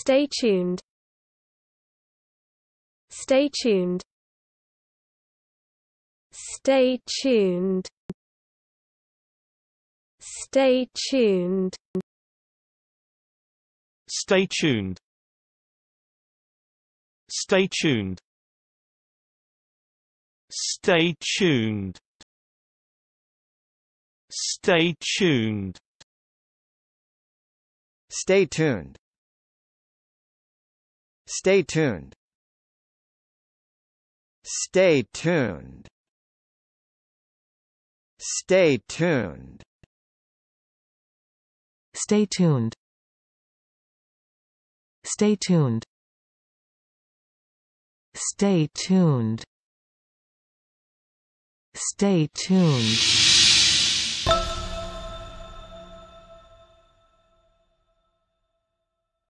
Stay tuned. Stay tuned. Stay tuned. Stay tuned. Stay tuned. Stay tuned. Stay tuned. Stay tuned. Stay tuned. Stay tuned. Stay tuned. Stay tuned. Stay tuned. Stay tuned. Stay tuned. Stay tuned.